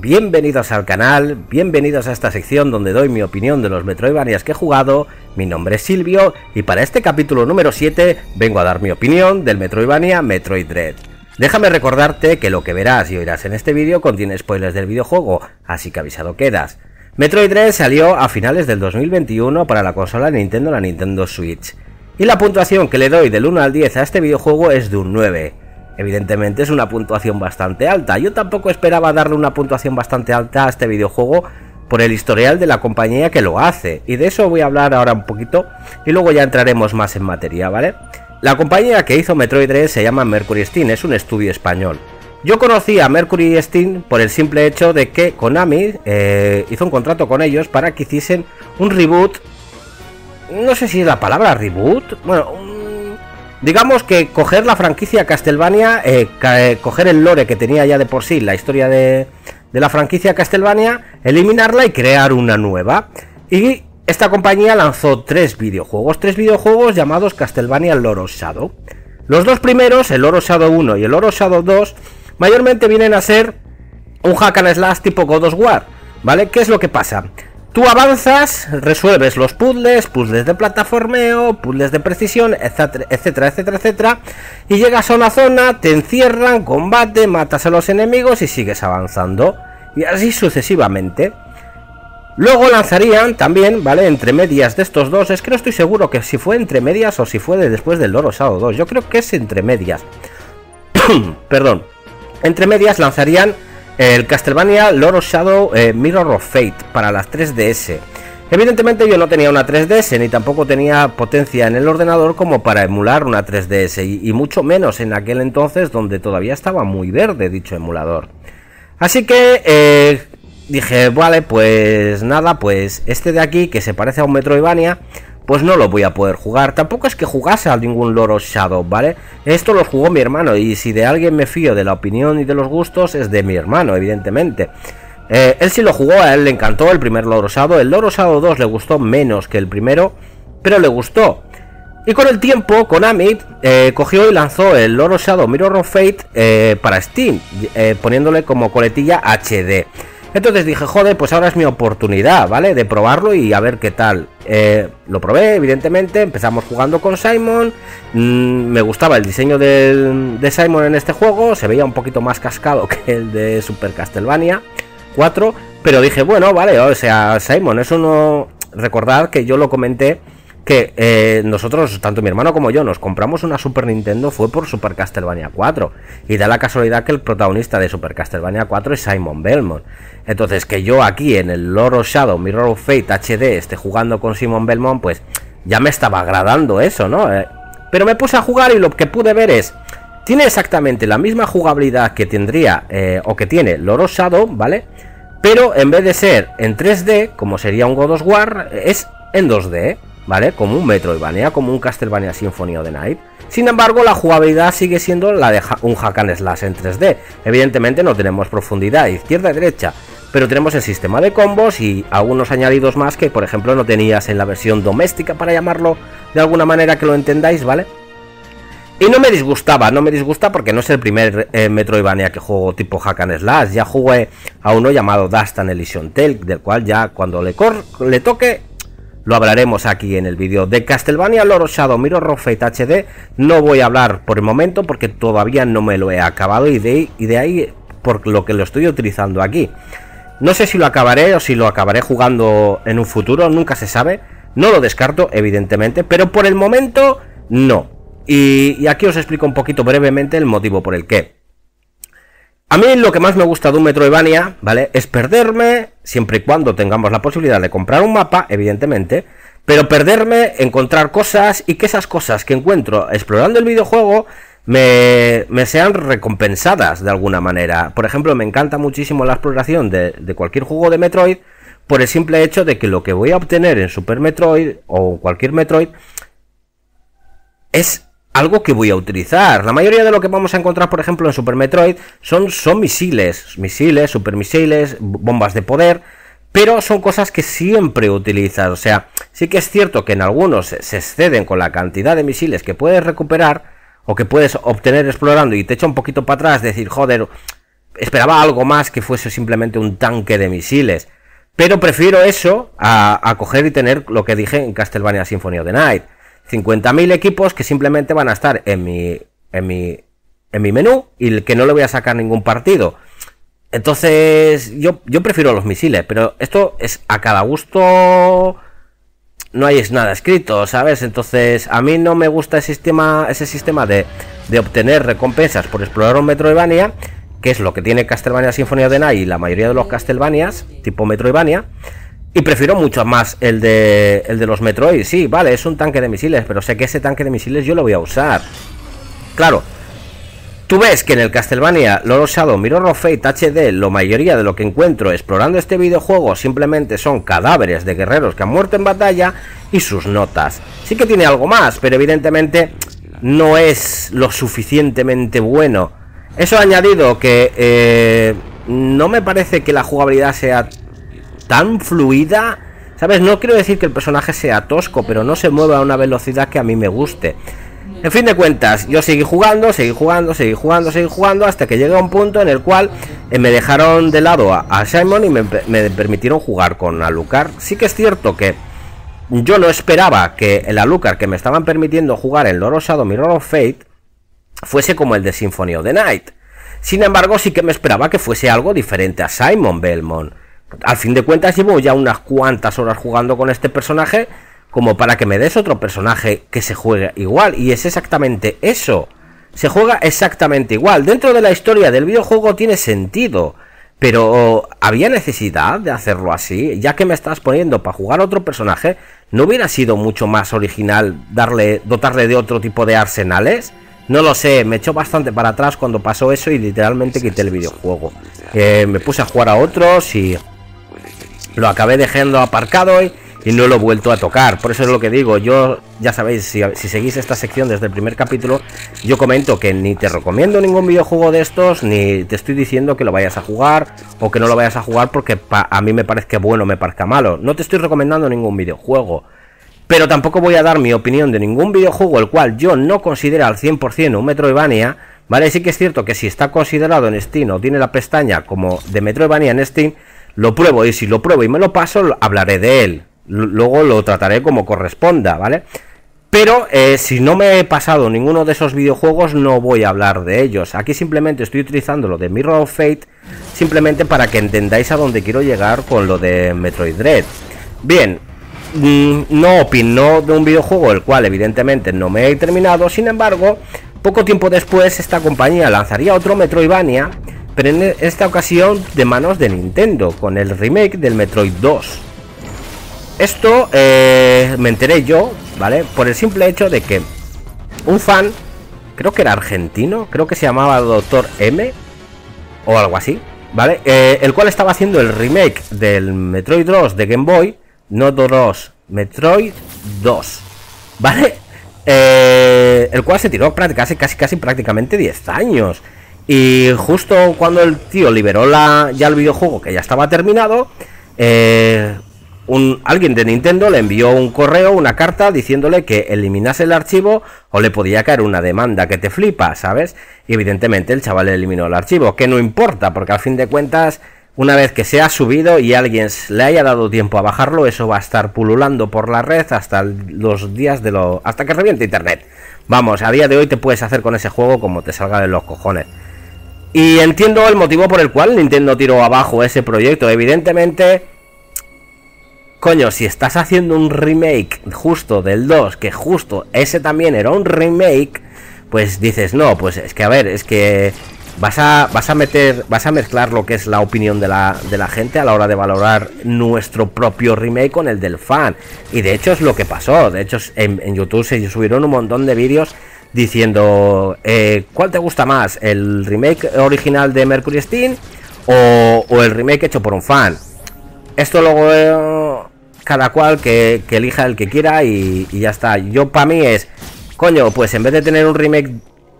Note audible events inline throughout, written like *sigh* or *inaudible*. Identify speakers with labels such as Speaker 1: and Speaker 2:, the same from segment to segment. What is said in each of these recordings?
Speaker 1: bienvenidos al canal, bienvenidos a esta sección donde doy mi opinión de los Metroidvanias que he jugado. Mi nombre es Silvio y para este capítulo número 7 vengo a dar mi opinión del Metroidvania Metroid Dread. Déjame recordarte que lo que verás y oirás en este vídeo contiene spoilers del videojuego, así que avisado quedas. Metroid Dread salió a finales del 2021 para la consola Nintendo, la Nintendo Switch. Y la puntuación que le doy del 1 al 10 a este videojuego es de un 9 Evidentemente es una puntuación bastante alta. Yo tampoco esperaba darle una puntuación bastante alta a este videojuego por el historial de la compañía que lo hace. Y de eso voy a hablar ahora un poquito y luego ya entraremos más en materia, ¿vale? La compañía que hizo Metroid 3 se llama Mercury Steam, es un estudio español. Yo conocí a Mercury Steam por el simple hecho de que Konami eh, hizo un contrato con ellos para que hiciesen un reboot. No sé si es la palabra reboot. Bueno, Digamos que coger la franquicia Castlevania, eh, eh, coger el lore que tenía ya de por sí, la historia de, la franquicia Castlevania, eliminarla y crear una nueva. Y esta compañía lanzó tres videojuegos, tres videojuegos llamados Castlevania Loro Shadow. Los dos primeros, el Loro Shadow 1 y el Loro Shadow 2, mayormente vienen a ser un hack and slash tipo God of War. ¿Vale? ¿Qué es lo que pasa? Tú avanzas, resuelves los puzzles, puzzles de plataformeo, puzzles de precisión, etcétera, etcétera, etcétera, y llegas a una zona, te encierran, combate, matas a los enemigos y sigues avanzando. Y así sucesivamente. Luego lanzarían también, ¿vale? Entre medias de estos dos, es que no estoy seguro que si fue entre medias o si fue después del Loro Shadow 2. Yo creo que es entre medias. *coughs* Perdón. Entre medias lanzarían el Castlevania Lord Shadow eh, Mirror of Fate para las 3DS. Evidentemente yo no tenía una 3DS ni tampoco tenía potencia en el ordenador como para emular una 3DS y, mucho menos en aquel entonces donde todavía estaba muy verde dicho emulador. Así que eh, dije, vale, pues nada, pues este de aquí que se parece a un Metroidvania pues no lo voy a poder jugar. Tampoco es que jugase a ningún Loro Shadow, ¿vale? Esto lo jugó mi hermano y si de alguien me fío de la opinión y de los gustos es de mi hermano, evidentemente. Eh, él sí lo jugó, a él le encantó el primer Loro Shadow. El Loro Shadow 2 le gustó menos que el primero, pero le gustó. Y con el tiempo, Konami eh, cogió y lanzó el Loro Shadow Mirror of Fate eh, para Steam, poniéndole como coletilla HD. Entonces dije, joder, pues ahora es mi oportunidad, ¿vale? De probarlo y a ver qué tal. Eh, lo probé, evidentemente, empezamos jugando con Simon. Mm, me gustaba el diseño de Simon en este juego, se veía un poquito más cascado *laughs* que el de Super Castlevania 4. Pero dije, bueno, vale, o sea, Simon, eso no. Recordad que yo lo comenté que eh, nosotros, tanto mi hermano como yo, nos compramos una Super Nintendo fue por Super Castlevania 4. Y da la casualidad que el protagonista de Super Castlevania 4 es Simon Belmont. Entonces, que yo aquí en el Lord of Shadow Mirror of Fate HD esté jugando con Simon Belmont, pues ya me estaba agradando eso, ¿no? Eh, pero me puse a jugar y lo que pude ver es. Tiene exactamente la misma jugabilidad que tendría eh, o que tiene Lord of Shadow, ¿vale? Pero en vez de ser en 3D, como sería un God of War, es en 2D. ¿Vale? Como un Metroidvania, como un Castlevania Symphony of the Night. Sin embargo, la jugabilidad sigue siendo la de un hack slash en 3D. Evidentemente no tenemos profundidad izquierda y derecha, pero tenemos el sistema de combos y algunos añadidos más que, por ejemplo, no tenías en la versión doméstica, para llamarlo de alguna manera que lo entendáis, ¿vale? Y no me disgustaba, no me disgusta porque no es el primer eh, Metroidvania que juego tipo hack slash. Ya jugué a uno llamado Dust and Elysian Tale, del cual ya cuando le, le toque lo hablaremos aquí en el vídeo. De Castlevania Loro Shadow Mirror of Fate HD no voy a hablar por el momento porque todavía no me lo he acabado y de, y de ahí por lo que lo estoy utilizando aquí. No sé si lo acabaré o si lo acabaré jugando en un futuro, nunca se sabe. No lo descarto, evidentemente, pero por el momento no. Y, y aquí os explico un poquito brevemente el motivo por el que. A mí lo que más me gusta de un Metroidvania, ¿vale? Es perderme, siempre y cuando tengamos la posibilidad de comprar un mapa, evidentemente, pero perderme, encontrar cosas y que esas cosas que encuentro explorando el videojuego me, sean recompensadas de alguna manera. Por ejemplo, me encanta muchísimo la exploración de, de cualquier juego de Metroid por el simple hecho de que lo que voy a obtener en Super Metroid o cualquier Metroid es algo que voy a utilizar. La mayoría de lo que vamos a encontrar, por ejemplo, en Super Metroid son, misiles, misiles, supermisiles, bombas de poder, pero son cosas que siempre utilizas. O sea, sí que es cierto que en algunos se exceden con la cantidad de misiles que puedes recuperar o que puedes obtener explorando y te echa un poquito para atrás, decir, joder, esperaba algo más que fuese simplemente un tanque de misiles. Pero prefiero eso a, coger y tener lo que dije en Castlevania Symphony of the Night. 50.000 equipos que simplemente van a estar en mi, en mi, en mi menú y que no le voy a sacar ningún partido. Entonces, yo, yo prefiero los misiles, pero esto es a cada gusto. No hay nada escrito, ¿sabes? Entonces, a mí no me gusta ese sistema, ese sistema de, de obtener recompensas por explorar un Metroidvania, que es lo que tiene Castlevania of the Night y la mayoría de los Castlevanias, tipo Metroidvania. Y prefiero mucho más el de, el de los Metroid. Sí, vale, es un tanque de misiles, pero sé que ese tanque de misiles yo lo voy a usar. Claro, Tú ves que en el Castlevania Lord of Shadow Mirror of Fate HD, la mayoría de lo que encuentro explorando este videojuego simplemente son cadáveres de guerreros que han muerto en batalla y sus notas. Sí que tiene algo más, pero evidentemente no es lo suficientemente bueno. Eso añadido que eh, no me parece que la jugabilidad sea tan fluida. ¿Sabes? No quiero decir que el personaje sea tosco, pero no se mueve a una velocidad que a mí me guste. En fin de cuentas, yo seguí jugando, seguí jugando, seguí jugando, seguí jugando, hasta que llegué a un punto en el cual eh, me dejaron de lado a, Simon y me, permitieron jugar con Alucard. Sí que es cierto que yo no esperaba que el Alucard que me estaban permitiendo jugar en Loro Shadow Mirror of Fate fuese como el de Symphony of the Night. Sin embargo, sí que me esperaba que fuese algo diferente a Simon Belmont. Al fin de cuentas, llevo ya unas cuantas horas jugando con este personaje como para que me des otro personaje que se juegue igual. Y es exactamente eso. Se juega exactamente igual. Dentro de la historia del videojuego tiene sentido. Pero había necesidad de hacerlo así, ya que me estás poniendo para jugar otro personaje, ¿no hubiera sido mucho más original darle, dotarle de otro tipo de arsenales? No lo sé, me echó bastante para atrás cuando pasó eso y literalmente quité el videojuego. Eh, me puse a jugar a otros y lo acabé dejando aparcado y y no lo he vuelto a tocar. Por eso es lo que digo, yo ya sabéis, si, seguís esta sección desde el primer capítulo, yo comento que ni te recomiendo ningún videojuego de estos, ni te estoy diciendo que lo vayas a jugar o que no lo vayas a jugar porque a mí me parezca bueno me parezca malo. No te estoy recomendando ningún videojuego. Pero tampoco voy a dar mi opinión de ningún videojuego el cual yo no considero al 100% un Metroidvania, ¿vale? Sí que es cierto que si está considerado en Steam o tiene la pestaña como de Metroidvania en Steam, lo pruebo y si lo pruebo y me lo paso, hablaré de él, luego lo trataré como corresponda, ¿vale? Pero eh, si no me he pasado ninguno de esos videojuegos, no voy a hablar de ellos. Aquí simplemente estoy utilizando lo de Mirror of Fate, simplemente para que entendáis a dónde quiero llegar con lo de Metroid Dread. Bien, mm, no opino de un videojuego el cual evidentemente no me he terminado, sin embargo, poco tiempo después esta compañía lanzaría otro Metroidvania, pero en esta ocasión de manos de Nintendo, con el remake del Metroid 2. Esto eh, me enteré yo, ¿vale? Por el simple hecho de que un fan, creo que era argentino, creo que se llamaba Doctor M o algo así, ¿vale? Eh, el cual estaba haciendo el remake del Metroid 2 de Game Boy, no 2, Metroid 2, ¿vale? Eh, el cual se tiró prácticamente, casi, casi prácticamente 10 años. Y justo cuando el tío liberó la, ya el videojuego que ya estaba terminado, eh, alguien de Nintendo le envió un correo, una carta diciéndole que eliminase el archivo o le podía caer una demanda que te flipa, ¿sabes? Y evidentemente el chaval eliminó el archivo, que no importa, porque al fin de cuentas, una vez que se ha subido y alguien le haya dado tiempo a bajarlo, eso va a estar pululando por la red hasta los días de lo. hasta que reviente internet. Vamos, a día de hoy te puedes hacer con ese juego como te salga de los cojones. Y entiendo el motivo por el cual Nintendo tiró abajo ese proyecto. Evidentemente Coño, si estás haciendo un remake justo del 2, que justo ese también era un remake, pues dices, no, pues es que a ver, es que vas a, vas a meter, vas a mezclar lo que es la opinión de la, de la gente a la hora de valorar nuestro propio remake con el del fan. Y de hecho es lo que pasó. De hecho, en, YouTube se subieron un montón de vídeos diciendo eh, ¿cuál te gusta más? ¿El remake original de Mercury Steam o, el remake hecho por un fan? Esto luego cada cual que, elija el que quiera y, ya está. Yo para mí es, coño, pues en vez de tener un remake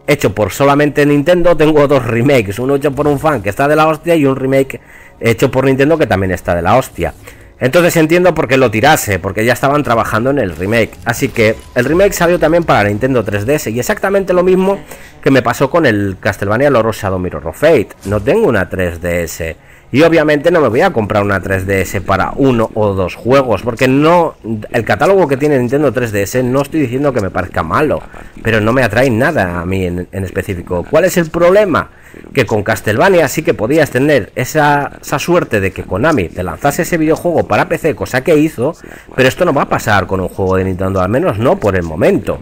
Speaker 1: hecho por solamente Nintendo, tengo dos remakes. Uno hecho por un fan que está de la hostia y un remake hecho por Nintendo que también está de la hostia. Entonces entiendo por qué lo tirase, porque ya estaban trabajando en el remake. Así que el remake salió también para Nintendo 3DS y exactamente lo mismo que me pasó con el Castlevania Loro Shadow Mirror of Fate. No tengo una 3DS. Y obviamente no me voy a comprar una 3DS para uno o dos juegos, porque no el catálogo que tiene Nintendo 3DS no estoy diciendo que me parezca malo, pero no me atrae nada a mí en, específico. ¿Cuál es el problema? Que con Castlevania sí que podías tener esa, esa suerte de que Konami te lanzase ese videojuego para PC, cosa que hizo, pero esto no va a pasar con un juego de Nintendo, al menos no por el momento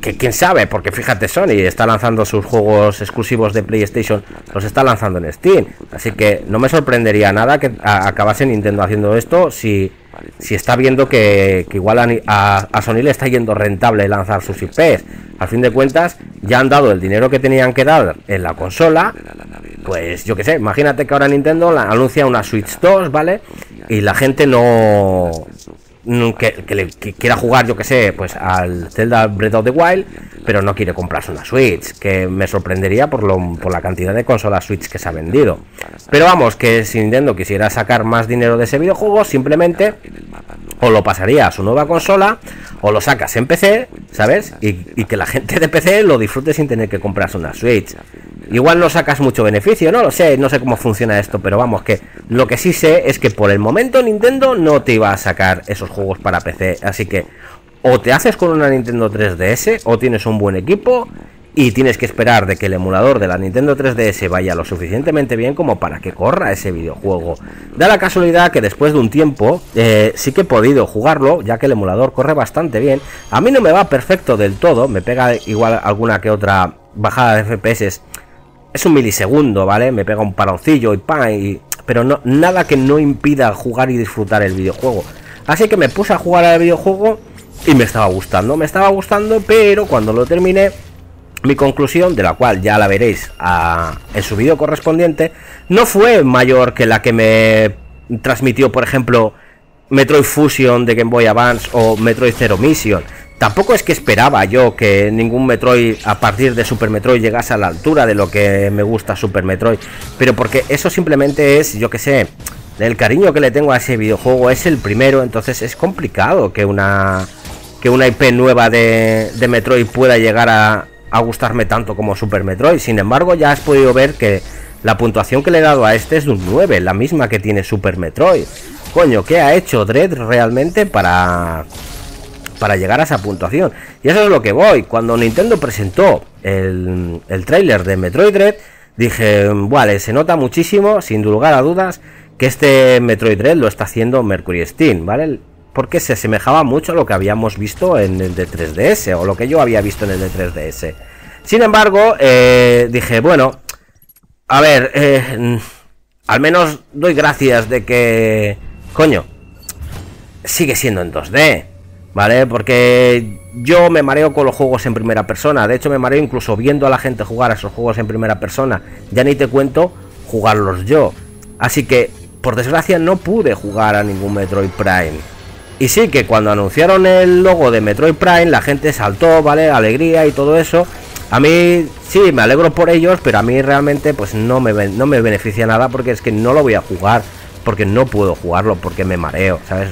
Speaker 1: que quién sabe, porque fíjate, Sony está lanzando sus juegos exclusivos de PlayStation, los está lanzando en Steam. Así que no me sorprendería nada que acabase Nintendo haciendo esto si, si está viendo que, igual a, a, Sony le está yendo rentable lanzar sus IPs. Al fin de cuentas, ya han dado el dinero que tenían que dar en la consola. Pues yo que sé, imagínate que ahora Nintendo anuncia una Switch 2, ¿vale? Y la gente no, que, le, quiera jugar, yo que sé, pues al Zelda Breath of the Wild, pero no quiere comprarse una Switch, que me sorprendería por, lo, por la cantidad de consolas Switch que se ha vendido. Pero vamos, que si Nintendo quisiera sacar más dinero de ese videojuego, simplemente o lo pasaría a su nueva consola, o lo sacas en PC, ¿sabes? Y, y que la gente de PC lo disfrute sin tener que comprarse una Switch. Igual no sacas mucho beneficio, no lo sé, no sé cómo funciona esto, pero vamos, que lo que sí sé es que por el momento Nintendo no te iba a sacar esos juegos para PC, así que o te haces con una Nintendo 3DS o tienes un buen equipo y tienes que esperar de que el emulador de la Nintendo 3DS vaya lo suficientemente bien como para que corra ese videojuego. Da la casualidad que después de un tiempo eh, sí que he podido jugarlo, ya que el emulador corre bastante bien. A mí no me va perfecto del todo, me pega igual alguna que otra bajada de FPS es un milisegundo, ¿vale? Me pega un paroncillo y pan, y... pero no, nada que no impida jugar y disfrutar el videojuego. Así que me puse a jugar al videojuego y me estaba gustando, me estaba gustando, pero cuando lo terminé, mi conclusión, de la cual ya la veréis en su vídeo correspondiente, no fue mayor que la que me transmitió, por ejemplo, Metroid Fusion de Game Boy Advance o Metroid Zero Mission. Tampoco es que esperaba yo que ningún Metroid a partir de Super Metroid llegase a la altura de lo que me gusta Super Metroid, pero porque eso simplemente es, yo que sé, el cariño que le tengo a ese videojuego es el primero, entonces es complicado que una que una IP nueva de, Metroid pueda llegar a, a gustarme tanto como Super Metroid. Sin embargo, ya has podido ver que la puntuación que le he dado a este es de un 9, la misma que tiene Super Metroid. Coño, ¿qué ha hecho Dread realmente para para llegar a esa puntuación. Y eso es lo que voy. Cuando Nintendo presentó el, el de Metroid Dread, dije, vale, se nota muchísimo, sin lugar a dudas, que este Metroid Dread lo está haciendo Mercury Steam, ¿vale? Porque se asemejaba mucho a lo que habíamos visto en el de 3DS, o lo que yo había visto en el de 3DS. Sin embargo, eh, dije, bueno, a ver, eh, al menos doy gracias de que, coño, sigue siendo en 2D. ¿Vale? Porque yo me mareo con los juegos en primera persona. De hecho, me mareo incluso viendo a la gente jugar a esos juegos en primera persona. Ya ni te cuento jugarlos yo. Así que, por desgracia, no pude jugar a ningún Metroid Prime. Y sí que cuando anunciaron el logo de Metroid Prime, la gente saltó, ¿vale? Alegría y todo eso. A mí sí, me alegro por ellos, pero a mí realmente pues no me, no me beneficia nada porque es que no lo voy a jugar. Porque no puedo jugarlo, porque me mareo, ¿sabes?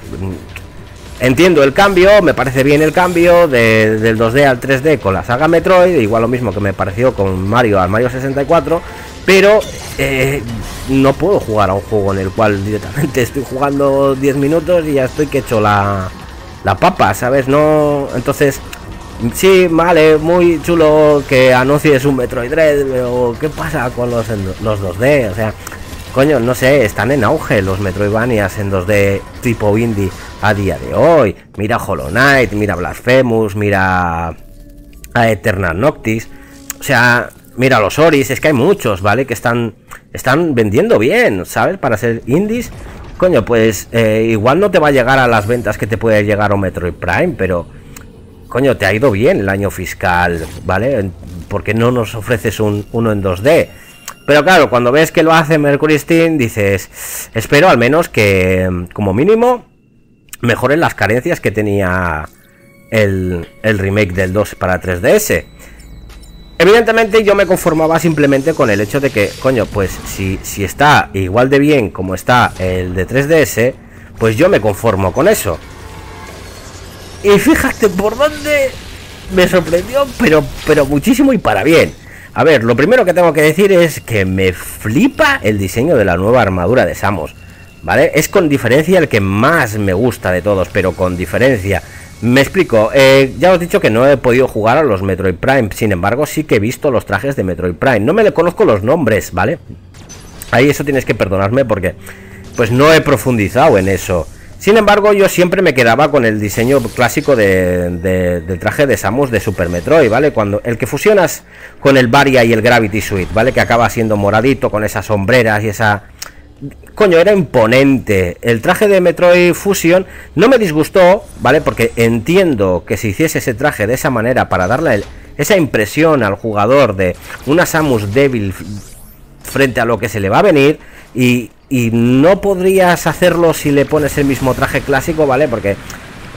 Speaker 1: Entiendo el cambio, me parece bien el cambio del 2D al 3D con la saga Metroid, igual lo mismo que me pareció con Mario al Mario 64, pero eh, no puedo jugar a un juego en el cual *laughs* directamente estoy jugando 10 minutos y ya estoy que hecho la, la papa, ¿sabes? No, entonces, sí, vale, muy chulo que anuncies un Metroid Dread, pero ¿qué pasa con los, los 2D? O sea, coño, no sé, están en auge los Metroidvanias en 2D tipo indie a día de hoy. Mira Hollow Knight, mira Blasphemous, mira a Eternal Noctis. O sea, mira los Oris, es que hay muchos, ¿vale? Que están, están vendiendo bien, ¿sabes? Para ser indies. Coño, pues eh, igual no te va a llegar a las ventas que te puede llegar a Metroid Prime, pero coño, te ha ido bien el año fiscal, ¿vale? porque no nos ofreces un, uno en 2D? Pero claro, cuando ves que lo hace Mercury Steam, dices, espero al menos que, como mínimo, mejoren las carencias que tenía el, remake del 2 para 3DS. Evidentemente yo me conformaba simplemente con el hecho de que, coño, pues si, si está igual de bien como está el de 3DS, pues yo me conformo con eso. Y fíjate por dónde me sorprendió, pero, pero muchísimo y para bien. A ver, lo primero que tengo que decir es que me flipa el diseño de la nueva armadura de Samus. ¿Vale? Es con diferencia el que más me gusta de todos, pero con diferencia. Me explico, eh, ya os he dicho que no he podido jugar a los Metroid Prime, sin embargo sí que he visto los trajes de Metroid Prime. No me le conozco los nombres, ¿vale? Ahí eso tienes que perdonarme porque pues no he profundizado en eso. Sin embargo, yo siempre me quedaba con el diseño clásico de, del traje de Samus de Super Metroid, ¿vale? Cuando el que fusionas con el Varia y el Gravity Suite, ¿vale? Que acaba siendo moradito con esas sombreras y esa coño, era imponente. El traje de Metroid Fusion no me disgustó, ¿vale? Porque entiendo que si hiciese ese traje de esa manera para darle esa impresión al jugador de una Samus débil frente a lo que se le va a venir y, y no podrías hacerlo si le pones el mismo traje clásico, ¿vale? Porque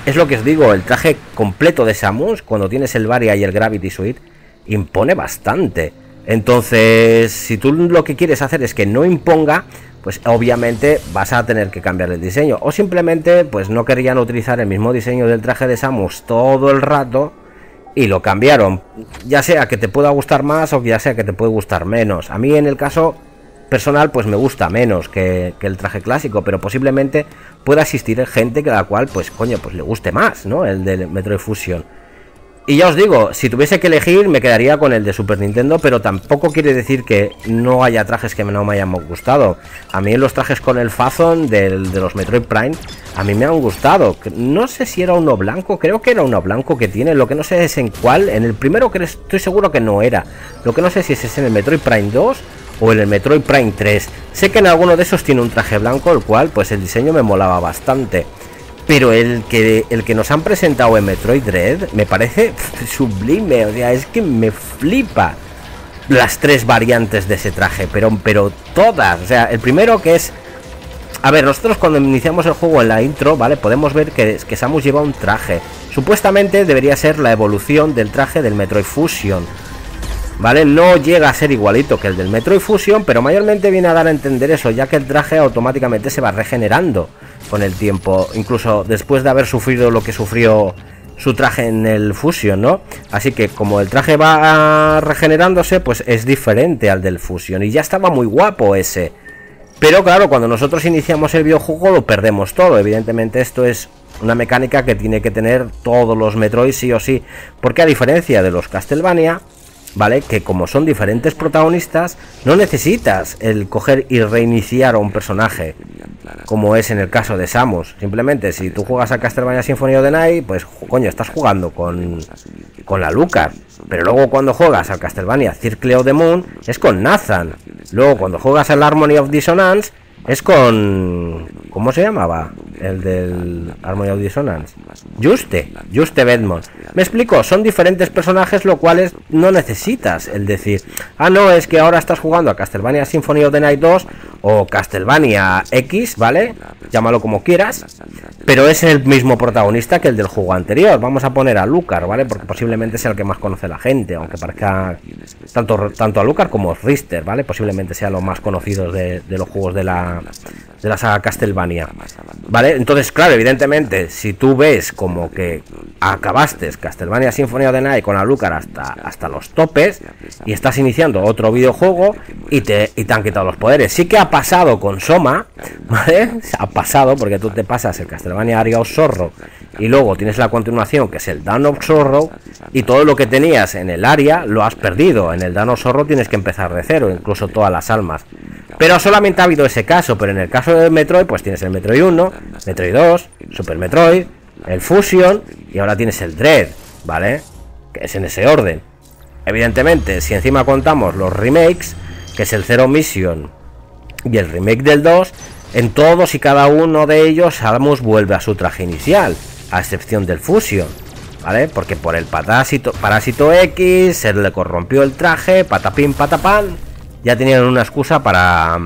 Speaker 1: es lo que os digo, el traje completo de Samus, cuando tienes el Varia y el Gravity Suite, impone bastante. Entonces, si tú lo que quieres hacer es que no imponga, pues obviamente vas a tener que cambiar el diseño. O simplemente, pues no querían utilizar el mismo diseño del traje de Samus todo el rato y lo cambiaron. Ya sea que te pueda gustar más o ya sea que te puede gustar menos. A mí en el caso personal, pues me gusta menos que, el traje clásico, pero posiblemente pueda existir gente que la cual, pues coño, pues le guste más, ¿no? El de Metroid Fusion. Y ya os digo, si tuviese que elegir me quedaría con el de Super Nintendo, pero tampoco quiere decir que no haya trajes que no me hayan gustado. A mí los trajes con el Fazon de los Metroid Prime, a mí me han gustado. No sé si era uno blanco, creo que era uno blanco que tiene, lo que no sé es en cuál. En el primero que estoy seguro que no era. Lo que no sé si es en el Metroid Prime 2 o en el Metroid Prime 3. Sé que en alguno de esos tiene un traje blanco, el cual pues el diseño me molaba bastante. Pero el que, el que nos han presentado en Metroid Dread me parece sublime. O sea, es que me flipa las tres variantes de ese traje. Pero, pero todas. O sea, el primero que es. A ver, nosotros cuando iniciamos el juego en la intro, ¿vale? Podemos ver que, que Samus lleva un traje. Supuestamente debería ser la evolución del traje del Metroid Fusion. ¿Vale? No llega a ser igualito que el del Metroid Fusion, pero mayormente viene a dar a entender eso, ya que el traje automáticamente se va regenerando con el tiempo, incluso después de haber sufrido lo que sufrió su traje en el Fusion, ¿no? Así que como el traje va regenerándose, pues es diferente al del Fusion y ya estaba muy guapo ese. Pero claro, cuando nosotros iniciamos el videojuego lo perdemos todo. Evidentemente esto es una mecánica que tiene que tener todos los Metroid sí o sí, porque a diferencia de los Castlevania, ¿vale? Que como son diferentes protagonistas, no necesitas el coger y reiniciar a un personaje, como es en el caso de Samus. Simplemente, si tú juegas a Castlevania Symphony of the Night, pues coño, estás jugando con, con la Luca. Pero luego cuando juegas al Castlevania Circle of the Moon, es con Nathan. Luego cuando juegas al Harmony of Dissonance, es con... ¿Cómo se llamaba? El del Harmony of Dissonance. Juste, Juste Bedmont. Me explico, son diferentes personajes, lo cuales no necesitas el decir, ah, no, es que ahora estás jugando a Castlevania Symphony of the Night 2 o Castlevania X, ¿vale? Llámalo como quieras, pero es el mismo protagonista que el del juego anterior. Vamos a poner a Lucar, ¿vale? Porque posiblemente sea el que más conoce la gente, aunque parezca tanto, tanto a Lucar como a Richter, ¿vale? Posiblemente sea lo más conocido de, de los juegos de la, de la saga Castlevania. ¿Vale? Entonces, claro, evidentemente, si tú ves como que acabaste Castlevania Symphony of the Night con Alucard hasta, hasta los topes y estás iniciando otro videojuego y te, y te han quitado los poderes. Sí que ha pasado con Soma, ¿vale? *laughs* Ha pasado porque tú te pasas el Castlevania Area of Sorrow y luego tienes la continuación que es el Dawn of y todo lo que tenías en el área lo has perdido. En el Dawn of tienes que empezar de cero, incluso todas las almas. Pero solamente ha habido ese caso, pero en el caso del Metroid, pues tienes el Metroid 1, Metroid 2, Super Metroid, el Fusion y ahora tienes el Dread, ¿vale? Que es en ese orden. Evidentemente, si encima contamos los remakes, que es el Zero Mission y el remake del 2, en todos y cada uno de ellos Samus vuelve a su traje inicial, a excepción del Fusion. ¿Vale? Porque por el parásito, parásito X se le corrompió el traje, patapín, patapán, ya tenían una excusa para,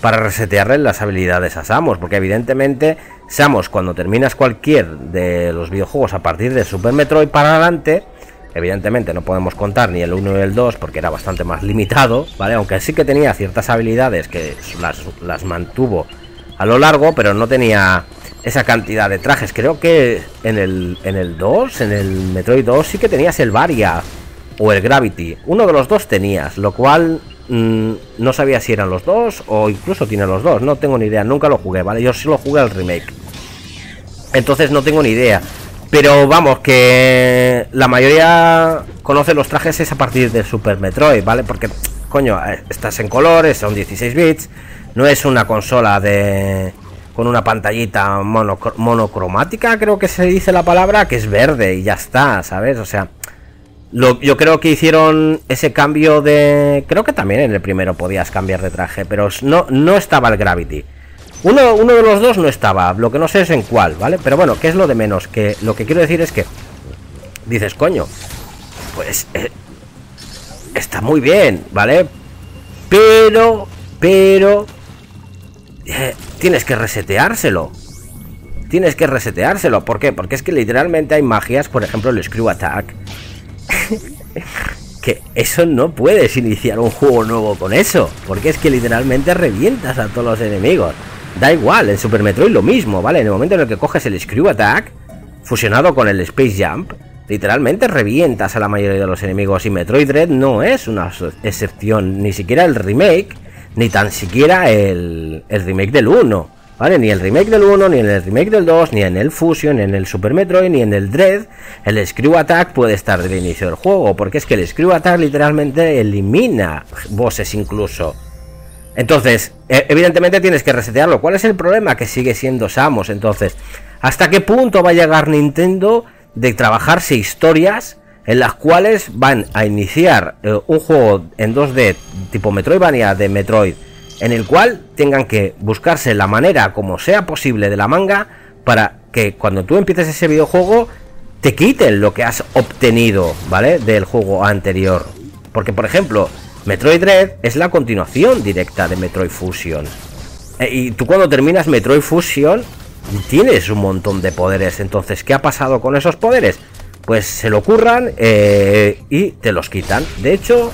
Speaker 1: para resetearle las habilidades a Samus, porque evidentemente Samus cuando terminas cualquier de los videojuegos a partir de Super Metroid para adelante, evidentemente no podemos contar ni el 1 ni el 2 porque era bastante más limitado, ¿vale? Aunque sí que tenía ciertas habilidades que las, las mantuvo a lo largo, pero no tenía esa cantidad de trajes. Creo que en el, en el 2, en el Metroid 2, sí que tenías el Varia o el Gravity. Uno de los dos tenías, lo cual mm, no sabía si eran los dos o incluso tiene los dos. No tengo ni idea, nunca lo jugué, ¿vale? Yo solo jugué al remake. Entonces no tengo ni idea. Pero vamos, que la mayoría conoce los trajes es a partir de Super Metroid, ¿vale? Porque, coño, eh, estás en colores, son 16 bits, no es una consola de con una pantallita monocromática, creo que se dice la palabra, que es verde y ya está, ¿sabes? O sea, yo creo que hicieron ese cambio de... Creo que también en el primero podías cambiar de traje, pero no, no estaba el Gravity. Uno, uno de los dos no estaba, lo que no sé es en cuál, ¿vale? Pero bueno, ¿qué es lo de menos? Que lo que quiero decir es que dices, coño, pues eh, está muy bien, ¿vale? Pero, pero, eh, tienes que reseteárselo. Tienes que reseteárselo. ¿Por qué? Porque es que literalmente hay magias, por ejemplo, el Screw Attack. *laughs* que eso no puedes iniciar un juego nuevo con eso. Porque es que literalmente revientas a todos los enemigos. Da igual, en Super Metroid lo mismo, ¿vale? En el momento en el que coges el Screw Attack, fusionado con el Space Jump, literalmente revientas a la mayoría de los enemigos. Y Metroid Dread no es una excepción, ni siquiera el remake, ni tan siquiera el, el remake del 1. ¿Vale? Ni el remake del 1, ni en el remake del 2, ni en el Fusion, ni en el Super Metroid, ni en el Dread, el Screw Attack puede estar del inicio del juego, porque es que el Screw Attack literalmente elimina bosses incluso. Entonces, e, evidentemente tienes que resetearlo. ¿Cuál es el problema? Que sigue siendo Samus. Entonces, ¿hasta qué punto va a llegar Nintendo de trabajarse historias en las cuales van a iniciar eh, un juego en 2D tipo Metroidvania de Metroid, en el cual tengan que buscarse la manera como sea posible de la manga para que cuando tú empieces ese videojuego te quiten lo que has obtenido, ¿vale? Del juego anterior. Porque, por ejemplo, Metroid Dread es la continuación directa de Metroid Fusion. Eh, y tú cuando terminas Metroid Fusion tienes un montón de poderes. Entonces, ¿qué ha pasado con esos poderes? Pues se lo curran eh, y te los quitan. De hecho,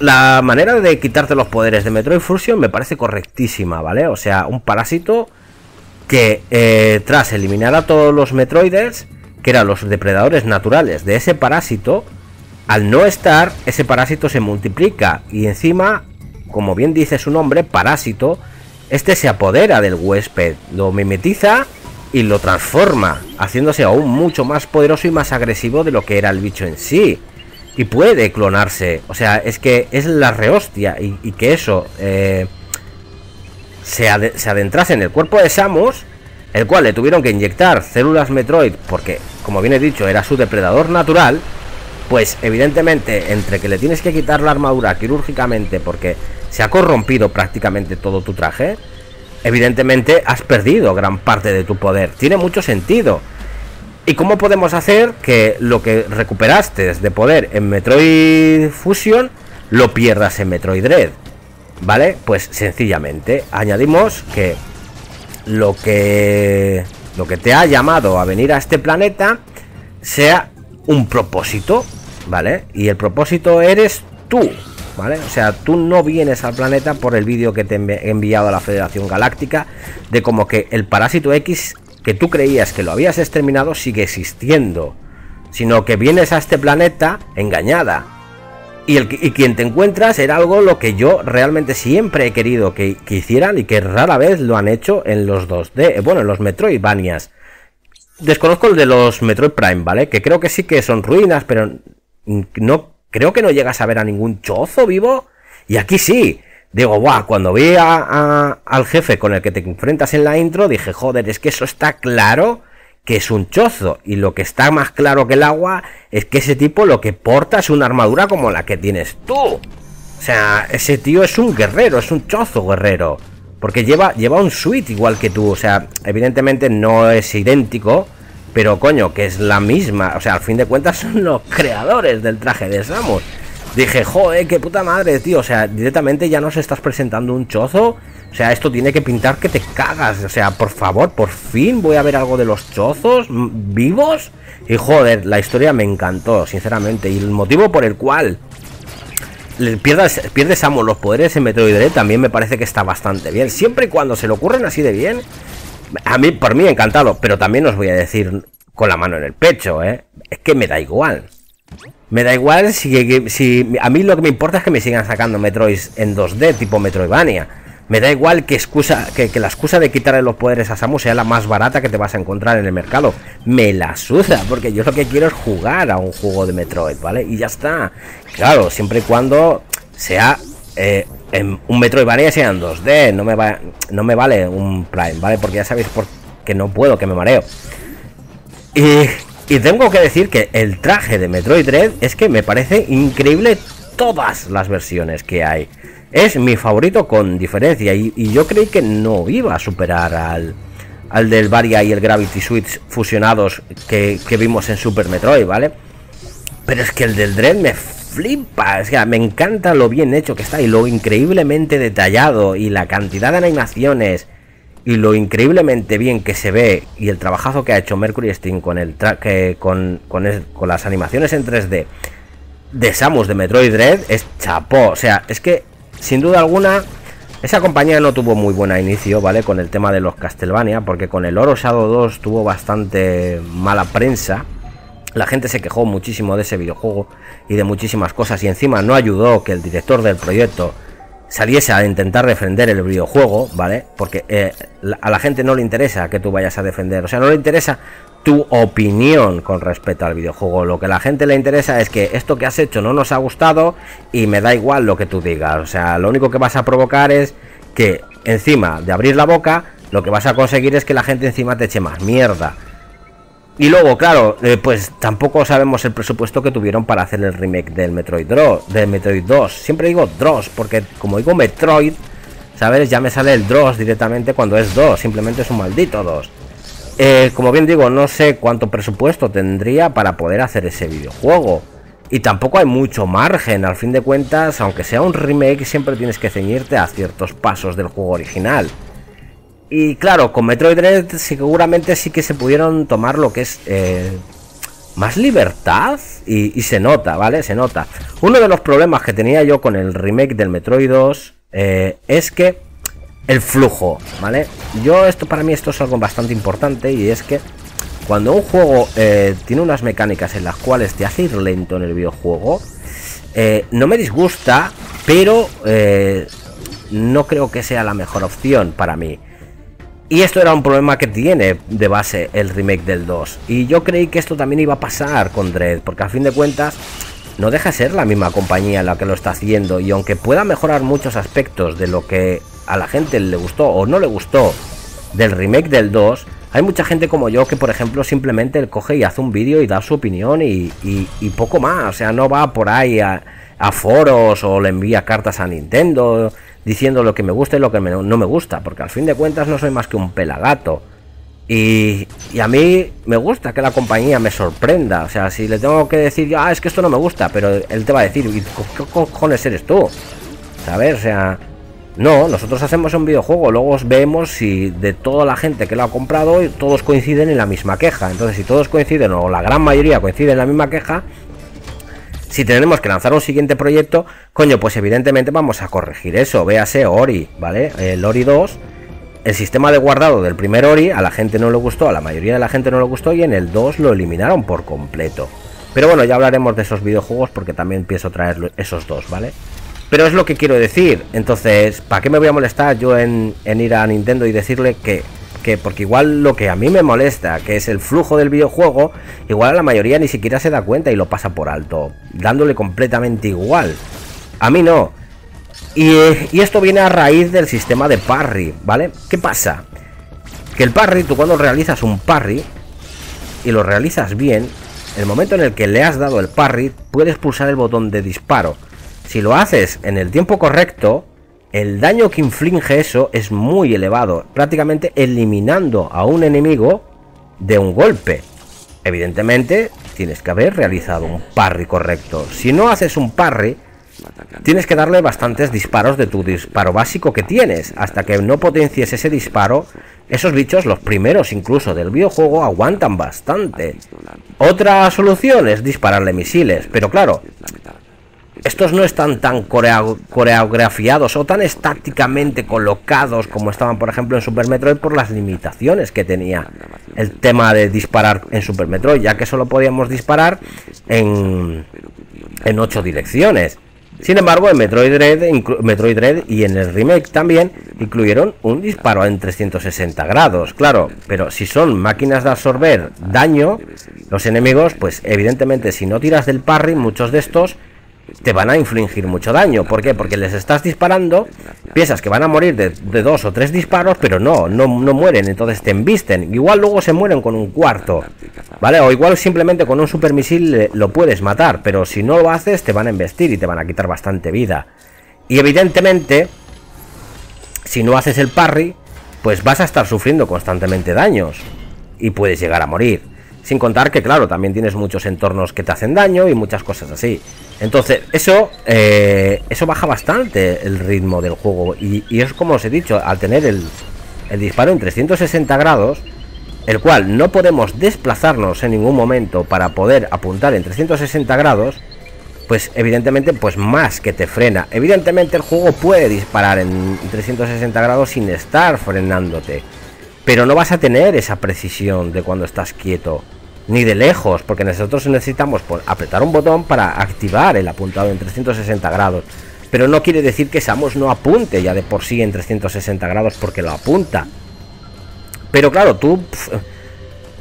Speaker 1: la manera de quitarte los poderes de Metroid Fusion me parece correctísima, ¿vale? O sea, un parásito que eh, tras eliminar a todos los Metroides, que eran los depredadores naturales de ese parásito, al no estar, ese parásito se multiplica y encima, como bien dice su nombre, parásito, este se apodera del huésped, lo mimetiza y lo transforma, haciéndose aún mucho más poderoso y más agresivo de lo que era el bicho en sí. Y puede clonarse, o sea, es que es la rehostia y, que eso eh, se, se adentrase en el cuerpo de Samus, el cual le tuvieron que inyectar células Metroid porque, como bien he dicho, era su depredador natural pues evidentemente entre que le tienes que quitar la armadura quirúrgicamente porque se ha corrompido prácticamente todo tu traje, evidentemente has perdido gran parte de tu poder. Tiene mucho sentido. ¿Y cómo podemos hacer que lo que recuperaste de poder en Metroid Fusion lo pierdas en Metroid Dread? ¿Vale? Pues sencillamente añadimos que lo que lo que te ha llamado a venir a este planeta sea un propósito ¿vale? Y el propósito eres tú, ¿vale? O sea, tú no vienes al planeta por el vídeo que te he enviado a la Federación Galáctica de como que el parásito X que tú creías que lo habías exterminado sigue existiendo, sino que vienes a este planeta engañada. Y, el, y quien te encuentras era algo lo que yo realmente siempre he querido que, que hicieran y que rara vez lo han hecho en los 2D, bueno, en los Metroidvanias. Desconozco el de los Metroid Prime, ¿vale? Que creo que sí que son ruinas, pero no creo que no llegas a ver a ningún chozo vivo. Y aquí sí. Digo, guau, cuando vi a, al jefe con el que te enfrentas en la intro, dije, joder, es que eso está claro que es un chozo. Y lo que está más claro que el agua es que ese tipo lo que porta es una armadura como la que tienes tú. O sea, ese tío es un guerrero, es un chozo guerrero. Porque lleva, lleva un suite igual que tú. O sea, evidentemente no es idéntico pero coño, que es la misma. O sea, al fin de cuentas son *laughs* los creadores del traje de Samus. Dije, joder, qué puta madre, tío. O sea, directamente ya nos estás presentando un chozo. O sea, esto tiene que pintar que te cagas. O sea, por favor, por fin voy a ver algo de los chozos vivos. Y joder, la historia me encantó, sinceramente. Y el motivo por el cual pierdes, pierde Samus los poderes en Metroid también me parece que está bastante bien. Siempre y cuando se le ocurren así de bien,
Speaker 2: A mí, por mí, encantado, pero también os voy a decir con la mano en el pecho, ¿eh? Es que me da igual. Me da igual si, si a mí lo que me importa es que me sigan sacando Metroid en 2D tipo Metroidvania. Me da igual que, excusa, que, la excusa de quitarle los poderes a Samus sea la más barata que te vas a encontrar en el mercado. Me la suda, porque yo lo que quiero es jugar a un juego de Metroid, ¿vale? Y ya está. Claro, siempre y cuando sea eh, en un Metroidvania sea en 2D, no me, va, no me vale un Prime, ¿vale? Porque ya sabéis por qué no puedo, que me mareo. Y, y tengo que decir que el traje de Metroid Dread es que me parece increíble todas las versiones que hay. Es mi favorito con diferencia y, yo creí que no iba a superar al, al del Varia y el Gravity Switch fusionados que, vimos en Super Metroid, ¿vale? Pero es que el del Dread me flipa, es que me encanta lo bien hecho que está y lo increíblemente detallado y la cantidad de animaciones y lo increíblemente bien que se ve y el trabajazo que ha hecho Mercury Steam con el con, con, las animaciones en 3D de Samus de Metroid Dread es chapó, o sea, es que sin duda alguna, esa compañía no tuvo muy buen inicio, ¿vale? Con el tema de los Castlevania, porque con el Oro Shadow 2 tuvo bastante mala prensa. La gente se quejó muchísimo de ese videojuego y de muchísimas cosas, y encima no ayudó que el director del proyecto saliese a intentar defender el videojuego, ¿vale? Porque eh, a la gente no le interesa que tú vayas a defender, o sea, no le interesa tu opinión con respecto al videojuego. Lo que a la gente le interesa es que esto que has hecho no nos ha gustado y me da igual lo que tú digas. O sea, lo único que vas a provocar es que encima de abrir la boca, lo que vas a conseguir es que la gente encima te eche más mierda. Y luego, claro, eh, pues tampoco sabemos el presupuesto que tuvieron para hacer el remake del Metroid, Draw, del Metroid 2. Siempre digo Dross, porque como digo Metroid, ¿sabes? Ya me sale el Dross directamente cuando es 2, simplemente es un maldito 2. Eh, como bien digo, no sé cuánto presupuesto tendría para poder hacer ese videojuego. Y tampoco hay mucho margen, al fin de cuentas, aunque sea un remake, siempre tienes que ceñirte a ciertos pasos del juego original. Y claro, con Metroid Dread seguramente sí que se pudieron tomar lo que es eh, más libertad y, se nota, ¿vale? Se nota. Uno de los problemas que tenía yo con el remake del Metroid 2 eh, es que el flujo, ¿vale? Yo esto para mí esto es algo bastante importante y es que cuando un juego eh, tiene unas mecánicas en las cuales te hace ir lento en el videojuego, no me disgusta, pero no creo que sea la mejor opción para mí. Y esto era un problema que tiene de base el remake del 2. Y yo creí que esto también iba a pasar con Dread, porque a fin de cuentas no deja de ser la misma compañía la que lo está haciendo. Y aunque pueda mejorar muchos aspectos de lo que a la gente le gustó o no le gustó del remake del 2, hay mucha gente como yo que, por ejemplo, simplemente coge y hace un vídeo y da su opinión y, poco más. O sea, no va por ahí a, foros o le envía cartas a Nintendo diciendo lo que me gusta y lo que no me gusta. Porque al fin de cuentas no soy más que un pelagato. Y, y, a mí me gusta que la compañía me sorprenda. O sea, si le tengo que decir, ah, es que esto no me gusta, pero él te va a decir, ¿qué cojones eres tú? ¿Sabes? O sea, no, nosotros hacemos un videojuego, luego vemos si de toda la gente que lo ha comprado todos coinciden en la misma queja. Entonces, si todos coinciden o la gran mayoría coinciden en la misma queja, si tenemos que lanzar un siguiente proyecto, coño, pues evidentemente vamos a corregir eso. Véase Ori, ¿vale? El Ori 2, el sistema de guardado del primer Ori a la gente no le gustó, a la mayoría de la gente no le gustó y en el 2 lo eliminaron por completo. Pero bueno, ya hablaremos de esos videojuegos porque también pienso traer esos dos, ¿vale? Pero es lo que quiero decir. Entonces, ¿para qué me voy a molestar yo en, ir a Nintendo y decirle que, que, porque igual lo que a mí me molesta, que es el flujo del videojuego, igual a la mayoría ni siquiera se da cuenta y lo pasa por alto, dándole completamente igual. A mí no. Y, y esto viene a raíz del sistema de parry, ¿vale? ¿Qué pasa? Que el parry, tú cuando realizas un parry y lo realizas bien, el momento en el que le has dado el parry, puedes pulsar el botón de disparo si lo haces en el tiempo correcto, el daño que inflige eso es muy elevado, prácticamente eliminando a un enemigo de un golpe. Evidentemente, tienes que haber realizado un parry correcto. Si no haces un parry, tienes que darle bastantes disparos de tu disparo básico que tienes. Hasta que no potencies ese disparo, esos bichos, los primeros incluso del videojuego, aguantan bastante. Otra solución es dispararle misiles, pero claro, estos no están tan coreografiados o tan estáticamente colocados como estaban, por ejemplo, en Super Metroid por las limitaciones que tenía el tema de disparar en Super Metroid, ya que solo podíamos disparar en, en ocho direcciones. Sin embargo, en Metroid Dread, Metroid Dread y en el remake también incluyeron un disparo en 360 grados, claro, pero si son máquinas de absorber daño, los enemigos, pues evidentemente si no tiras del parry, muchos de estos te van a infligir mucho daño. ¿Por qué? Porque les estás disparando, piensas que van a morir de, dos o tres disparos, pero no, no, no mueren, entonces te embisten. Igual luego se mueren con un cuarto, ¿vale? O igual simplemente con un supermisil lo puedes matar, pero si no lo haces te van a embestir y te van a quitar bastante vida. Y evidentemente, si no haces el parry, pues vas a estar sufriendo constantemente daños y puedes llegar a morir. Sin contar que, claro, también tienes muchos entornos que te hacen daño y muchas cosas así. Entonces, eso, eh, eso baja bastante el ritmo del juego. Y, es como os he dicho, al tener el, el disparo en 360 grados, el cual no podemos desplazarnos en ningún momento para poder apuntar en 360 grados, pues evidentemente pues más que te frena. Evidentemente el juego puede disparar en 360 grados sin estar frenándote, pero no vas a tener esa precisión de cuando estás quieto ni de lejos, porque nosotros necesitamos apretar un botón para activar el apuntado en 360 grados. Pero no quiere decir que Samus no apunte ya de por sí en 360 grados porque lo apunta. Pero claro, tú,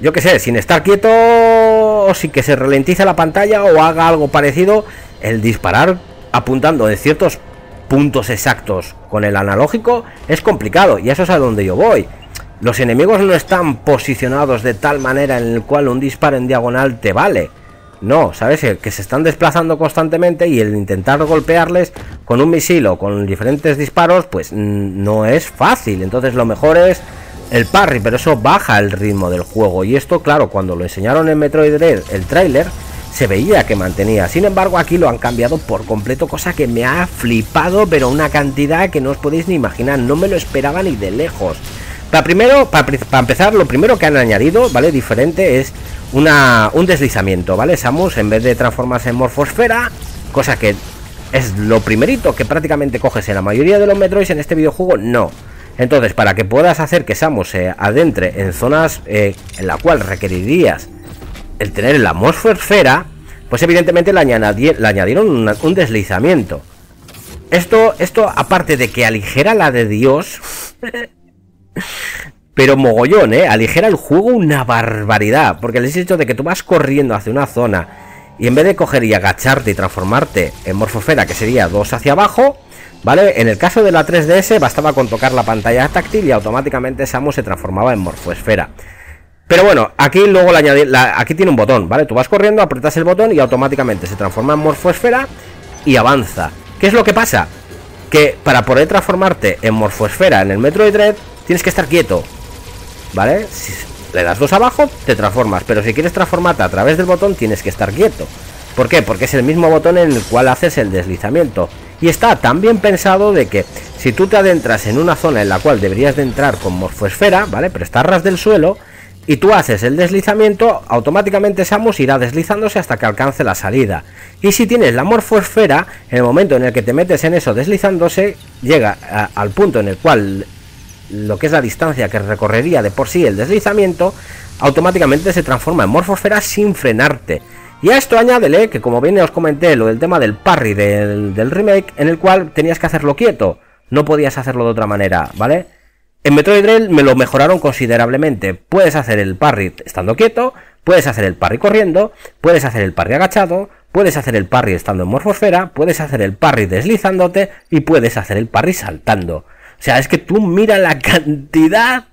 Speaker 2: yo qué sé, sin estar quieto o sin que se ralentice la pantalla o haga algo parecido, el disparar apuntando en ciertos puntos exactos con el analógico es complicado y eso es a donde yo voy. Los enemigos no están posicionados de tal manera en el cual un disparo en diagonal te vale. No, ¿sabes? Que se están desplazando constantemente y el intentar golpearles con un misil o con diferentes disparos, pues no es fácil. Entonces lo mejor es el parry, pero eso baja el ritmo del juego. Y esto, claro, cuando lo enseñaron en Metroid Dread, el tráiler, se veía que mantenía. Sin embargo, aquí lo han cambiado por completo, cosa que me ha flipado, pero una cantidad que no os podéis ni imaginar. No me lo esperaba ni de lejos. Para primero, para, empezar, lo primero que han añadido, ¿vale? Diferente es una, un deslizamiento, ¿vale? Samus, en vez de transformarse en morfosfera, cosa que es lo primerito que prácticamente coges en la mayoría de los Metroids en este videojuego, no. Entonces, para que puedas hacer que Samus se adentre en zonas eh, en la cual requerirías el tener la morfosfera, pues evidentemente le, añadieron un deslizamiento. Esto, esto, aparte de que aligera la de Dios, Pero mogollón, ¿eh? Aligera el juego una barbaridad. Porque el hecho de que tú vas corriendo hacia una zona y en vez de coger y agacharte y transformarte en morfosfera, que sería dos hacia abajo, ¿vale? En el caso de la 3DS bastaba con tocar la pantalla táctil y automáticamente Samus se transformaba en morfosfera. Pero bueno, aquí luego le añadí, aquí tiene un botón, ¿vale? Tú vas corriendo, apretas el botón y automáticamente se transforma en morfosfera y avanza. ¿Qué es lo que pasa? Que para poder transformarte en morfosfera en el Metroid Dread tienes que estar quieto. ¿Vale? Si le das dos abajo, te transformas. Pero si quieres transformarte a través del botón, tienes que estar quieto. ¿Por qué? Porque es el mismo botón en el cual haces el deslizamiento. Y está tan bien pensado de que si tú te adentras en una zona en la cual deberías de entrar con morfosfera, ¿vale? Pero ras del suelo y tú haces el deslizamiento, automáticamente Samus irá deslizándose hasta que alcance la salida. Y si tienes la morfosfera, en el momento en el que te metes en eso deslizándose, llega al punto en el cual lo que es la distancia que recorrería de por sí el deslizamiento, automáticamente se transforma en morfosfera sin frenarte. Y a esto añádele que como bien os comenté lo del tema del parry del, remake, en el cual tenías que hacerlo quieto, no podías hacerlo de otra manera, ¿vale? En Metroid Dread me lo mejoraron considerablemente. Puedes hacer el parry estando quieto, puedes hacer el parry corriendo, puedes hacer el parry agachado, puedes hacer el parry estando en morfosfera, puedes hacer el parry deslizándote y puedes hacer el parry saltando. O sea, es que tú mira la *laughs* cantidad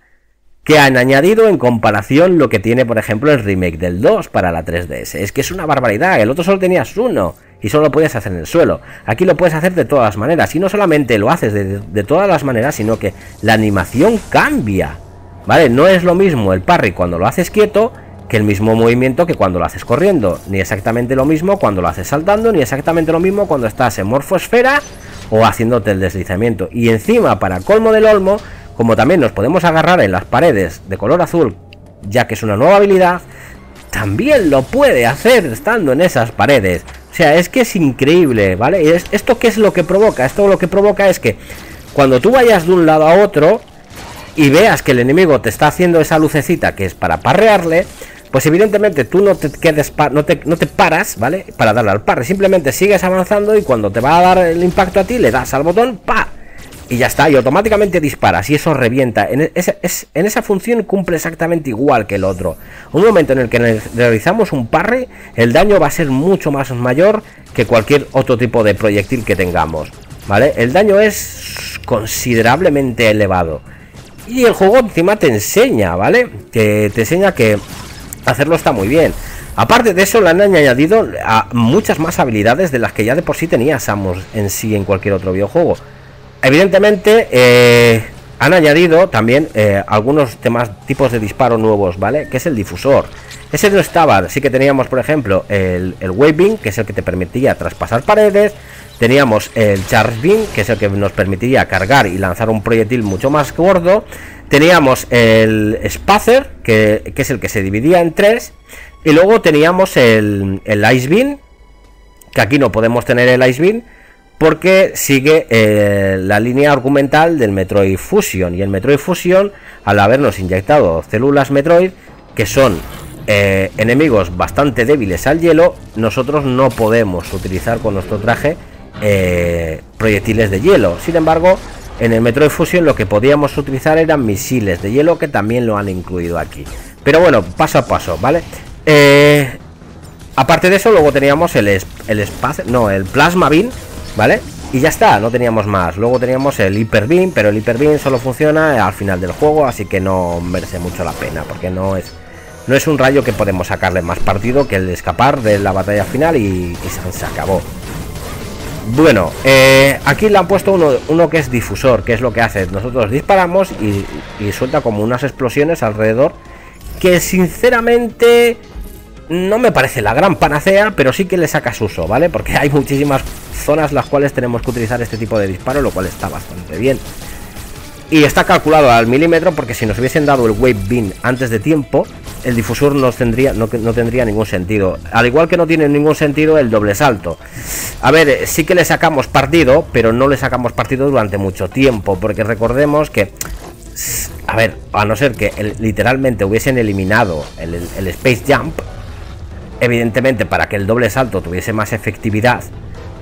Speaker 2: que han añadido en comparación lo que tiene, por ejemplo, el remake del 2 para la 3DS. Es que es una barbaridad. El otro solo tenías uno y solo lo podías hacer en el suelo. Aquí lo puedes hacer de todas las maneras. Y no solamente lo haces de, de todas las maneras, sino que la animación cambia. ¿Vale? No es lo mismo el parry cuando lo haces quieto que el mismo movimiento que cuando lo haces corriendo. Ni exactamente lo mismo cuando lo haces saltando, ni exactamente lo mismo cuando estás en morfosfera o haciéndote el deslizamiento. Y encima, para colmo del olmo, como también nos podemos agarrar en las paredes de color azul, ya que es una nueva habilidad, también lo puede hacer estando en esas paredes. O sea, es que es increíble, ¿vale? ¿Esto qué es lo que provoca? Esto lo que provoca es que cuando tú vayas de un lado a otro y veas que el enemigo te está haciendo esa lucecita que es para parrearle, pues evidentemente tú no te quedes no, te, no te paras, ¿vale? Para darle al parre, simplemente sigues avanzando y cuando te va a dar el impacto a ti le das al botón, ¡pa! y ya está, y automáticamente disparas y eso revienta. En, en esa función cumple exactamente igual que el otro. Un momento en el que realizamos un parry, el daño va a ser mucho más mayor que cualquier otro tipo de proyectil que tengamos. ¿Vale? El daño es considerablemente elevado. Y el juego encima te enseña, ¿vale? Que te enseña que hacerlo está muy bien. Aparte de eso, le han añadido a muchas más habilidades de las que ya de por sí tenía Samus en sí en cualquier otro videojuego. Evidentemente, eh, han añadido también eh, algunos temas, tipos de disparo nuevos, ¿vale? Que es el difusor. Ese no estaba, sí que teníamos, por ejemplo, el, el waving, que es el que te permitía traspasar paredes. Teníamos el charge beam, que es el que nos permitiría cargar y lanzar un proyectil mucho más gordo. Teníamos el spacer, que, que es el que se dividía en tres. Y luego teníamos el, el ice beam, que aquí no podemos tener el ice beam porque sigue eh, la línea argumental del Metroid Fusion y el Metroid Fusion al habernos inyectado células Metroid que son eh, enemigos bastante débiles al hielo nosotros no podemos utilizar con nuestro traje eh, proyectiles de hielo sin embargo en el Metroid Fusion lo que podíamos utilizar eran misiles de hielo que también lo han incluido aquí pero bueno paso a paso vale aparte de eso luego teníamos el, el espacio no el plasma beam ¿vale? Y ya está, no teníamos más. Luego teníamos el Hyper Beam, pero el Hyper Beam solo funciona al final del juego, así que no merece mucho la pena, porque no es no es un rayo que podemos sacarle más partido que el de escapar de la batalla final y, se, acabó. Bueno, eh, aquí le han puesto uno, que es difusor, que es lo que hace. Nosotros disparamos y, y suelta como unas explosiones alrededor que sinceramente no me parece la gran panacea, pero sí que le sacas uso, ¿vale? Porque hay muchísimas zonas las cuales tenemos que utilizar este tipo de disparo, lo cual está bastante bien. Y está calculado al milímetro porque si nos hubiesen dado el wave beam antes de tiempo, el difusor no tendría, no, tendría ningún sentido. Al igual que no tiene ningún sentido el doble salto. A ver, sí que le sacamos partido, pero no le sacamos partido durante mucho tiempo, porque recordemos que a ver, a no ser que literalmente hubiesen eliminado el, Space Jump, evidentemente para que el doble salto tuviese más efectividad,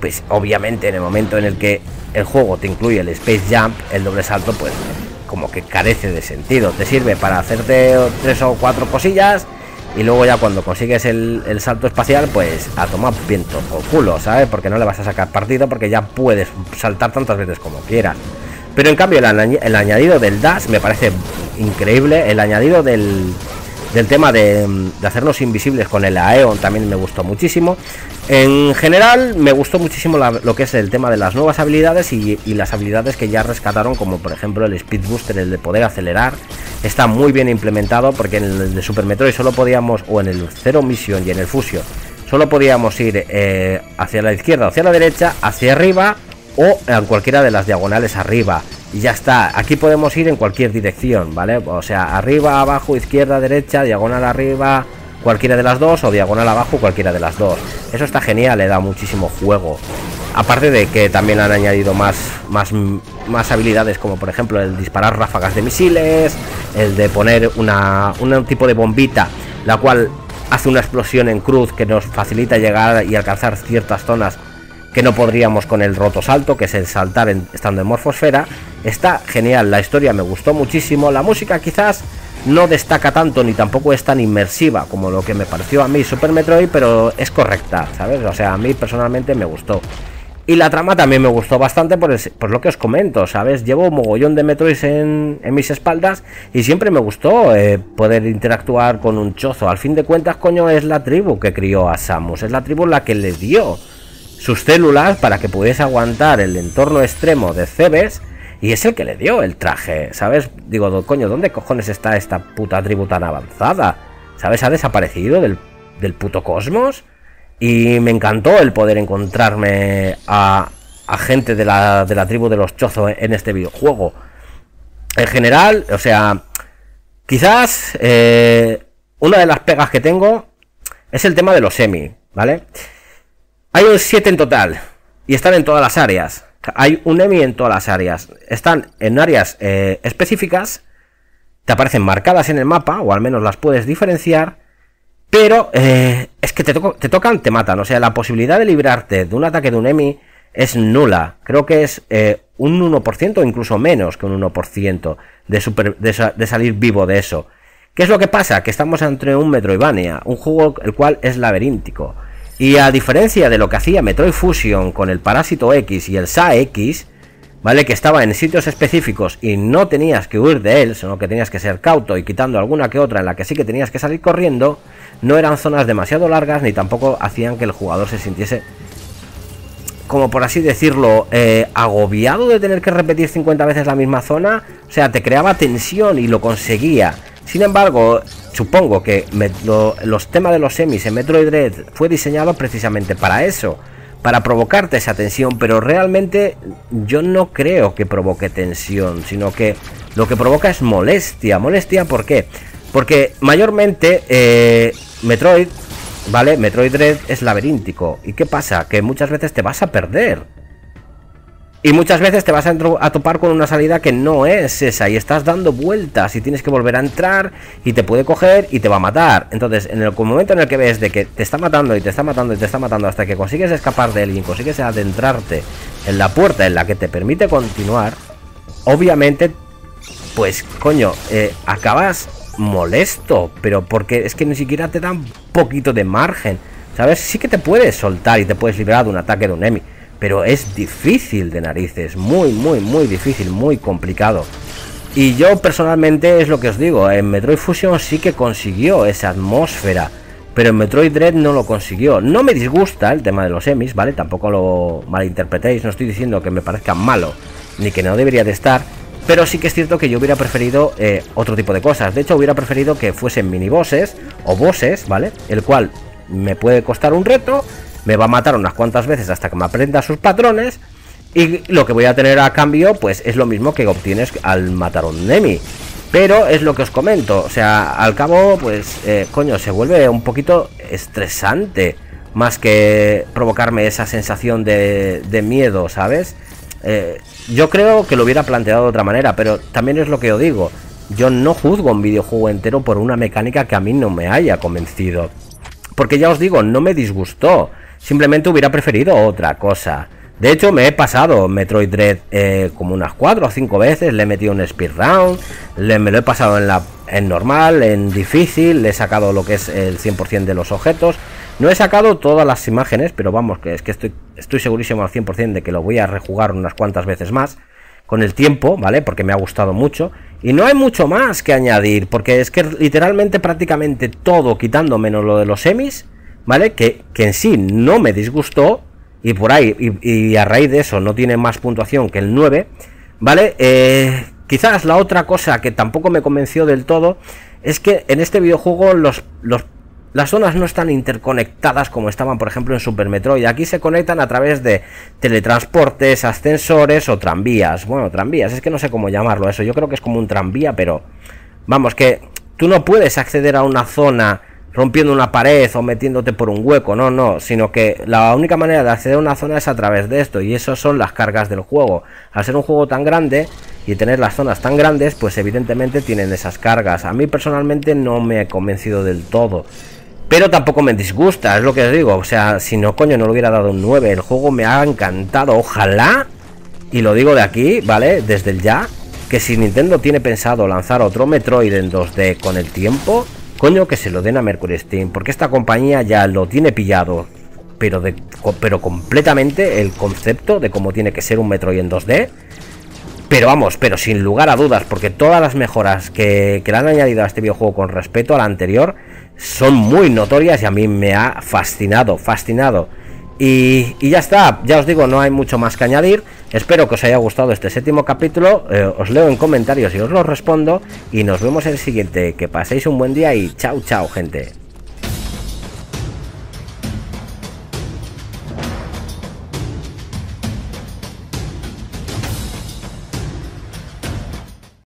Speaker 2: pues obviamente en el momento en el que el juego te incluye el Space Jump, el doble salto pues como que carece de sentido. Te sirve para hacerte tres o cuatro cosillas y luego ya cuando consigues el, salto espacial pues a tomar viento por culo, ¿sabes? Porque no le vas a sacar partido porque ya puedes saltar tantas veces como quieras. Pero en cambio el añadido del dash me parece increíble, el añadido del, del tema de, hacernos invisibles con el Aeon también me gustó muchísimo. En general me gustó muchísimo lo que es el tema de las nuevas habilidades y, las habilidades que ya rescataron, como por ejemplo el Speed Booster, el de poder acelerar. Está muy bien implementado porque en el de Super Metroid solo podíamos, o en el Zero Mission y en el Fusion, solo podíamos ir eh, hacia la izquierda, hacia la derecha, hacia arriba o en cualquiera de las diagonales arriba y ya está. Aquí podemos ir en cualquier dirección, ¿vale? O sea, arriba, abajo, izquierda, derecha, diagonal arriba, cualquiera de las dos, o diagonal abajo, cualquiera de las dos. Eso está genial, le da muchísimo juego. Aparte de que también han añadido más, más, más habilidades, como por ejemplo el disparar ráfagas de misiles, el de poner una, un tipo de bombita, la cual hace una explosión en cruz que nos facilita llegar y alcanzar ciertas zonas que no podríamos con el roto salto, que es el saltar estando en morfosfera. Está genial, la historia me gustó muchísimo, la música quizás no destaca tanto ni tampoco es tan inmersiva como lo que me pareció a mí Super Metroid, pero es correcta, ¿sabes? O sea, a mí personalmente me gustó. Y la trama también me gustó bastante por, por lo que os comento, ¿sabes? Llevo un mogollón de Metroids en, mis espaldas y siempre me gustó eh, poder interactuar con un chozo. Al fin de cuentas, coño, es la tribu que crió a Samus, es la tribu la que le dio sus células para que pudiese aguantar el entorno extremo de Cebes y es el que le dio el traje, ¿sabes? Digo, coño, ¿dónde cojones está esta puta tribu tan avanzada? ¿Sabes? Ha desaparecido del, del puto cosmos y me encantó el poder encontrarme a, a gente de la, de la tribu de los chozos en este videojuego. En general, o sea, quizás eh, una de las pegas que tengo es el tema de los semi, ¿vale? Hay un 7 en total. Y están en todas las áreas. Hay un EMI en todas las áreas. Están en áreas eh, específicas. Te aparecen marcadas en el mapa. O al menos las puedes diferenciar. Pero eh, es que te, te, tocan, te matan. O sea, la posibilidad de librarte de un ataque de un EMI es nula. Creo que es eh, un 1% o incluso menos que un 1% de, de, salir vivo de eso. ¿Qué es lo que pasa? Que estamos entre un Metroidvania, un juego el cual es laberíntico. Y a diferencia de lo que hacía Metroid Fusion con el Parásito X y el SA X, ¿vale? Que estaba en sitios específicos y no tenías que huir de él, sino que tenías que ser cauto y quitando alguna que otra en la que sí que tenías que salir corriendo, no eran zonas demasiado largas ni tampoco hacían que el jugador se sintiese como por así decirlo, eh, agobiado de tener que repetir 50 veces la misma zona. O sea, te creaba tensión y lo conseguía. Sin embargo, supongo que los temas de los semis en Metroid Dread fue diseñado precisamente para eso. Para provocarte esa tensión, pero realmente yo no creo que provoque tensión, sino que lo que provoca es molestia. ¿Molestia por qué? Porque mayormente eh, Metroid ¿Vale? Metroid Dread es laberíntico. ¿Y qué pasa? Que muchas veces te vas a perder. Y muchas veces te vas a, topar con una salida que no es esa y estás dando vueltas y tienes que volver a entrar y te puede coger y te va a matar. Entonces, en el momento en el que ves de que te está matando y te está matando y te está matando hasta que consigues escapar de él y consigues adentrarte en la puerta en la que te permite continuar, obviamente, pues coño, eh, acabas molesto, pero porque es que ni siquiera te dan poquito de margen, ¿sabes? Sí que te puedes soltar y te puedes librar de un ataque de un enemy, pero es difícil de narices, muy, muy, muy difícil, muy complicado. Y yo personalmente es lo que os digo, en Metroid Fusion sí que consiguió esa atmósfera, pero en Metroid Dread no lo consiguió. No me disgusta el tema de los emis, ¿vale? Tampoco lo malinterpretéis, no estoy diciendo que me parezca malo, ni que no debería de estar, pero sí que es cierto que yo hubiera preferido eh, otro tipo de cosas. De hecho, hubiera preferido que fuesen mini bosses o bosses, ¿vale? El cual me puede costar un reto, me va a matar unas cuantas veces hasta que me aprenda sus patrones. Y lo que voy a tener a cambio, pues es lo mismo que obtienes al matar un enemy. Pero es lo que os comento, o sea, al cabo, pues, eh, coño, se vuelve un poquito estresante. Más que provocarme esa sensación de, de miedo, ¿sabes? Eh, yo creo que lo hubiera planteado de otra manera, pero también es lo que yo digo. Yo no juzgo un videojuego entero por una mecánica que a mí no me haya convencido. Porque ya os digo, no me disgustó. Simplemente hubiera preferido otra cosa. De hecho, me he pasado Metroid Dread eh, como unas 4 o 5 veces. Le he metido un speedrun. Le, me lo he pasado en, la, en normal, en difícil. Le he sacado lo que es el 100% de los objetos. No he sacado todas las imágenes, pero vamos, que es que estoy, estoy segurísimo al 100% de que lo voy a rejugar unas cuantas veces más con el tiempo, ¿vale? Porque me ha gustado mucho. Y no hay mucho más que añadir, porque es que literalmente prácticamente todo, quitando menos lo de los semis, ¿vale? Que, que en sí no me disgustó, y por ahí, y, a raíz de eso no tiene más puntuación que el 9, ¿vale? Eh, quizás la otra cosa que tampoco me convenció del todo es que en este videojuego los, los las zonas no están interconectadas como estaban, por ejemplo, en Super Metroid. Aquí se conectan a través de teletransportes, ascensores o tranvías. Bueno, tranvías, es que no sé cómo llamarlo eso. Yo creo que es como un tranvía, pero vamos, que tú no puedes acceder a una zona rompiendo una pared o metiéndote por un hueco, no, no, sino que la única manera de acceder a una zona es a través de esto y eso son las cargas del juego. Al ser un juego tan grande y tener las zonas tan grandes, pues evidentemente tienen esas cargas. A mí personalmente no me he convencido del todo. Pero tampoco me disgusta, es lo que os digo. O sea, si no, coño, no le hubiera dado un 9. El juego me ha encantado. Ojalá, y lo digo de aquí, ¿vale? Desde el ya, que si Nintendo tiene pensado lanzar otro Metroid en 2D con el tiempo, coño, que se lo den a Mercury Steam. Porque esta compañía ya lo tiene pillado. Pero, de, pero completamente el concepto de cómo tiene que ser un Metroid en 2D. Pero vamos, pero sin lugar a dudas, porque todas las mejoras que, que le han añadido a este videojuego con respecto al anterior son muy notorias y a mí me ha fascinado, fascinado. Y, ya está, ya os digo, no hay mucho más que añadir. Espero que os haya gustado este séptimo capítulo. Eh, os leo en comentarios y os lo respondo. Y nos vemos en el siguiente. Que paséis un buen día y chao, chao, gente.